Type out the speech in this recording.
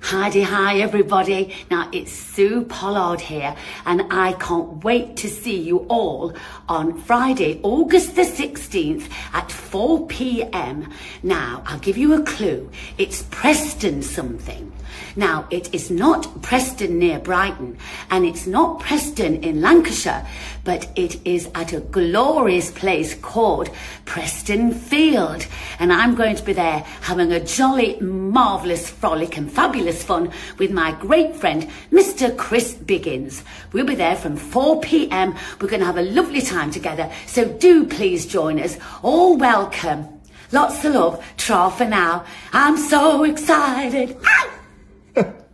Hi-de-hi everybody. Now it's Su Pollard here and I can't wait to see you all on Friday, August the 16th at 4 p.m. Now I'll give you a clue. It's Preston something. Now it is not Preston near Brighton and it's not Preston in Lancashire, but it is at a glorious place called Prestonfield. And I'm going to be there having a jolly, marvellous frolic and fabulous fun with my great friend, Mr. Chris Biggins. We'll be there from 4 p.m. We're going to have a lovely time together. So do please join us. All welcome. Lots of love. Tra for now. I'm so excited.